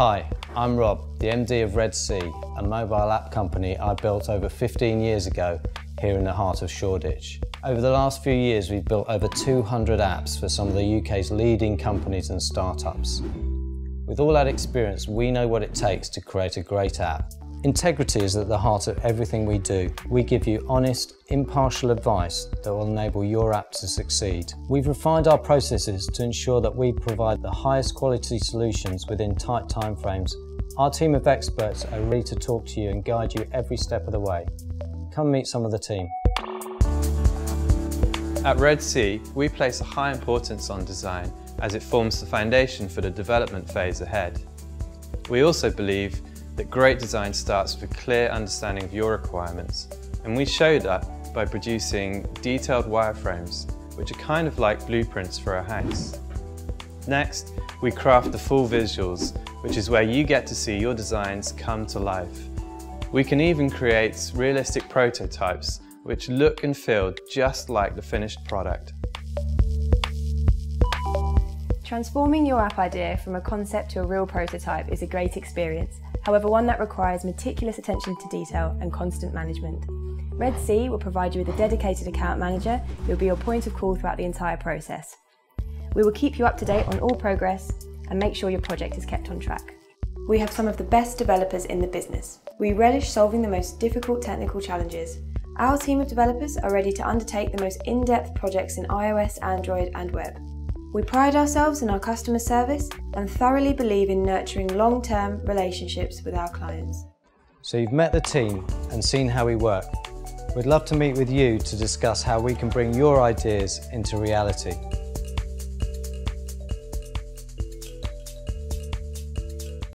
Hi, I'm Rob, the MD of Red C, a mobile app company I built over 15 years ago here in the heart of Shoreditch. Over the last few years, we've built over 200 apps for some of the UK's leading companies and startups. With all that experience, we know what it takes to create a great app. Integrity is at the heart of everything we do. We give you honest, impartial advice that will enable your app to succeed. We've refined our processes to ensure that we provide the highest quality solutions within tight timeframes. Our team of experts are ready to talk to you and guide you every step of the way. Come meet some of the team. At Red C, we place a high importance on design as it forms the foundation for the development phase ahead. We also believe that great design starts with a clear understanding of your requirements, and we show that by producing detailed wireframes, which are kind of like blueprints for a house. Next, we craft the full visuals, which is where you get to see your designs come to life. We can even create realistic prototypes which look and feel just like the finished product. Transforming your app idea from a concept to a real prototype is a great experience, however one that requires meticulous attention to detail and constant management. Red C will provide you with a dedicated account manager who will be your point of call throughout the entire process. We will keep you up to date on all progress and make sure your project is kept on track. We have some of the best developers in the business. We relish solving the most difficult technical challenges. Our team of developers are ready to undertake the most in-depth projects in iOS, Android and web. We pride ourselves in our customer service and thoroughly believe in nurturing long-term relationships with our clients. So you've met the team and seen how we work. We'd love to meet with you to discuss how we can bring your ideas into reality.